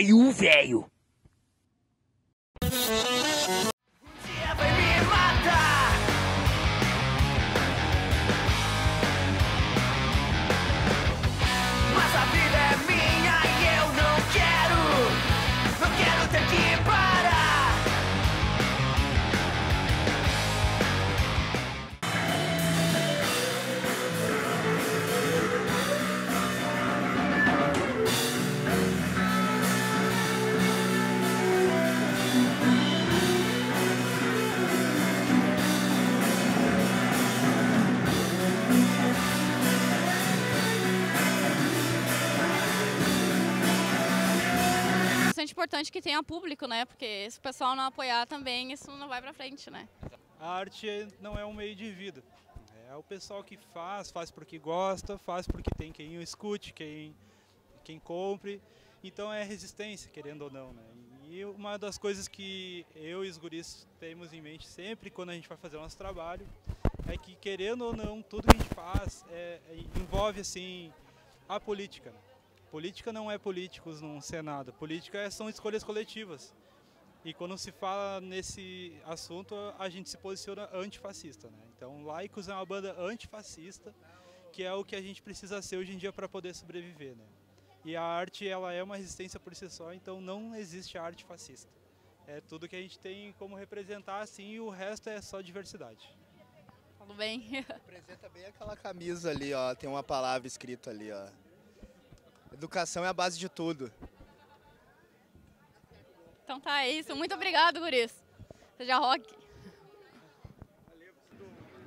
Saiu, velho. Importante que tenha público, né? Porque se o pessoal não apoiar também, isso não vai pra frente, né? A arte não é um meio de vida. É o pessoal que faz, faz porque gosta, faz porque tem quem o escute, quem, quem compre. Então é resistência, querendo ou não, né? E uma das coisas que eu e os guris temos em mente sempre quando a gente vai fazer o nosso trabalho é que, querendo ou não, tudo que a gente faz é, é- envolve, assim, a política. né? Política não é políticos num Senado. Política é- são escolhas coletivas. E quando se fala nesse assunto, a gente se posiciona antifascista. Né? Então, Laicos é uma banda antifascista, que é o que a gente precisa ser hoje em dia para poder sobreviver. Né? E a arte ela é uma resistência por si só, então não existe arte fascista. É tudo que a gente tem como representar assim e o resto é só diversidade. Tudo bem? Representa bem aquela camisa ali, ó. Tem uma palavra escrita ali, ó. Educação é a base de tudo. Então tá, é isso. Muito obrigado, guris. Seja rock.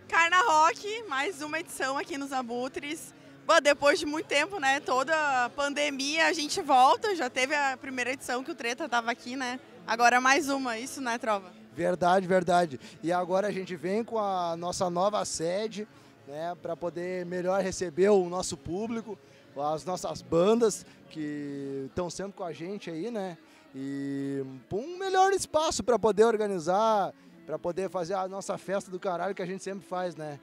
Carna Rock, mais uma edição aqui nos Abutres. Bom, depois de muito tempo, né? Toda a pandemia, a gente volta. Já teve a primeira edição que o Treta tava aqui, né? Agora mais uma, isso, né, Trova? Verdade, verdade. E agora a gente vem com a nossa nova sede, né, para poder melhor receber o nosso público, as nossas bandas que estão sempre com a gente aí, né? E um melhor espaço para poder organizar, para poder fazer a nossa festa do caralho que a gente sempre faz, né?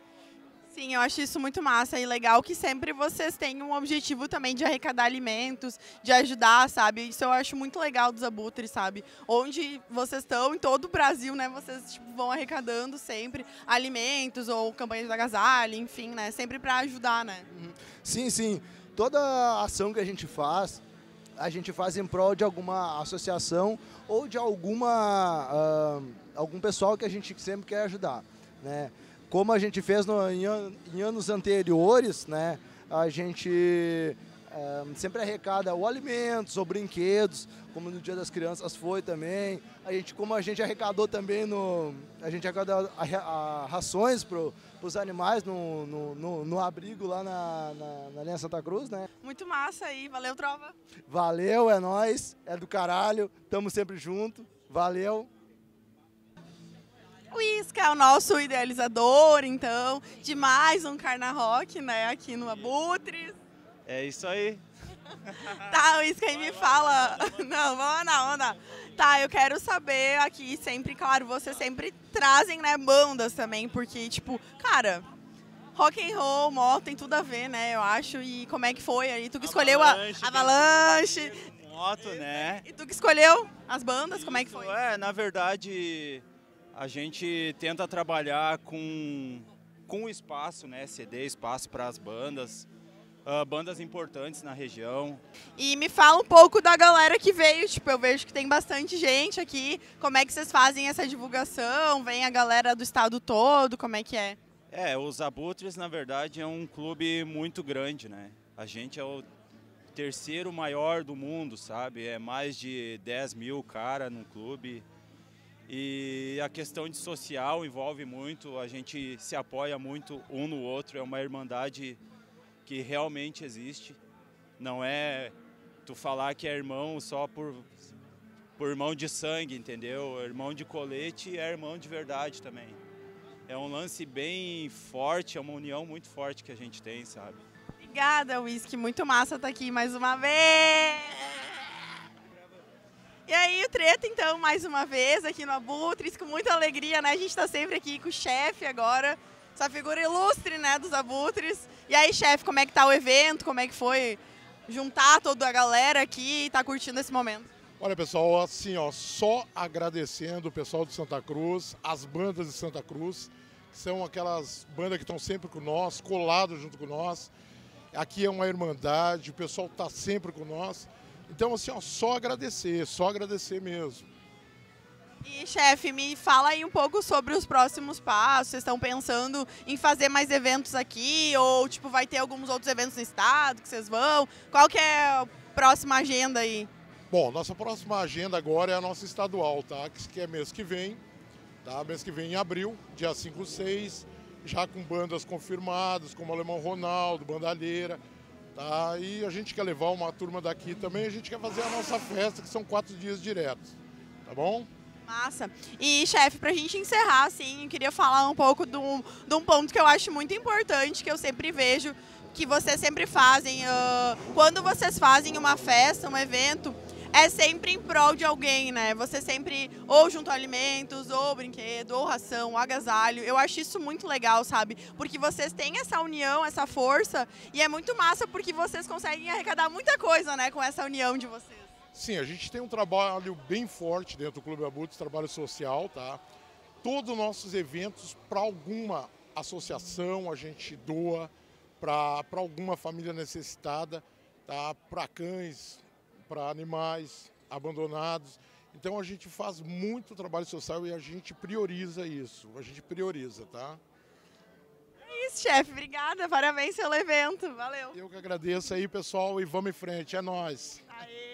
Sim, eu acho isso muito massa e legal que sempre vocês têm um objetivo também de arrecadar alimentos, de ajudar, sabe? Isso eu acho muito legal dos abutres, sabe? Onde vocês estão, em todo o Brasil, né? Vocês tipo, vão arrecadando sempre alimentos ou campanhas de agasalho, enfim, né? Sempre para ajudar, né? Sim, sim. Toda ação que a gente faz, a gente faz em prol de alguma associação ou de alguma ah, algum pessoal que a gente sempre quer ajudar, né? Como a gente fez no- em, an- em anos anteriores, né? A gente sempre arrecada ou alimentos ou brinquedos, como no Dia das Crianças foi também. A gente, como a gente arrecadou também no, a gente arrecadou a- a- rações para os animais no, no, no- no abrigo lá na, na, na linha Santa Cruz, né? Muito massa aí, valeu, Trova. Valeu, é nóis, é do caralho, tamo sempre junto, valeu. O Isca é o nosso idealizador, então, de mais um Carna Rock, né? Aqui no Abutres. É isso aí. Tá, o Isca aí me fala. Não, vamos lá, vamos lá. Tá, eu quero saber aqui, sempre, claro, vocês sempre trazem, né, bandas também, porque, tipo, cara, rock and roll, moto tem tudo a ver, né, eu acho. E como é que foi aí? Tu que escolheu a Avalanche, Avalanche. Moto, né? E tu que escolheu as bandas, como é que foi? É, na verdade, a gente tenta trabalhar com, com espaço, né? Ceder espaço para as bandas, ah, bandas importantes na região. E me fala um pouco da galera que veio, tipo, eu vejo que tem bastante gente aqui. Como é que vocês fazem essa divulgação? Vem a galera do estado todo, como é que é? É, os Abutres, na verdade, é um clube muito grande, né? A gente é o terceiro maior do mundo, sabe? É mais de 10 mil cara no clube. E a questão de social envolve muito, a gente se apoia muito um no outro, é uma irmandade que realmente existe. Não é tu falar que é irmão só por, por irmão de sangue, entendeu? Irmão de colete é irmão de verdade também. É um lance bem forte, é uma união muito forte que a gente tem, sabe? Obrigada, Whisky. Muito massa estar aqui mais uma vez. E aí, o Treta, então, mais uma vez aqui no Abutres, com muita alegria, né? A gente tá sempre aqui com o chefe agora, essa figura ilustre, né, dos Abutres. E aí, chefe, como é que tá o evento? Como é que foi juntar toda a galera aqui e tá curtindo esse momento? Olha, pessoal, assim, ó, só agradecendo o pessoal de Santa Cruz, as bandas de Santa Cruz, que são aquelas bandas que estão sempre com nós, colados junto com nós. Aqui é uma irmandade, o pessoal está sempre com nós. Então, assim, ó, só agradecer, só agradecer mesmo. E, chefe, me fala aí um pouco sobre os próximos passos. Vocês estão pensando em fazer mais eventos aqui? Ou, tipo, vai ter alguns outros eventos no estado que vocês vão? Qual que é a próxima agenda aí? Bom, nossa próxima agenda agora é a nossa estadual, tá? Que é mês que vem, tá? Mês que vem em abril, dia 5, 6, já com bandas confirmadas, como Alemão Ronaldo, Bandalheira, tá? E a gente quer levar uma turma daqui também, a gente quer fazer a nossa festa, que são quatro dias diretos, tá bom? Massa. E, chefe, pra gente encerrar, assim, eu queria falar um pouco de um, de um ponto que eu acho muito importante, que eu sempre vejo, que vocês sempre fazem. Uh, quando vocês fazem uma festa, um evento, é sempre em prol de alguém, né? Você sempre ou junto alimentos, ou brinquedo, ou ração, ou agasalho. Eu acho isso muito legal, sabe? Porque vocês têm essa união, essa força, e é muito massa porque vocês conseguem arrecadar muita coisa, né, com essa união de vocês. Sim, a gente tem um trabalho bem forte dentro do Clube Abutres, trabalho social, tá? Todos os nossos eventos, para alguma associação, a gente doa, para alguma família necessitada, tá? Para cães, para animais abandonados. Então a gente faz muito trabalho social e a gente prioriza isso. A gente prioriza, tá? É isso, chefe. Obrigada. Parabéns pelo evento. Valeu. Eu que agradeço aí, pessoal, e vamos em frente. É nós. Aê.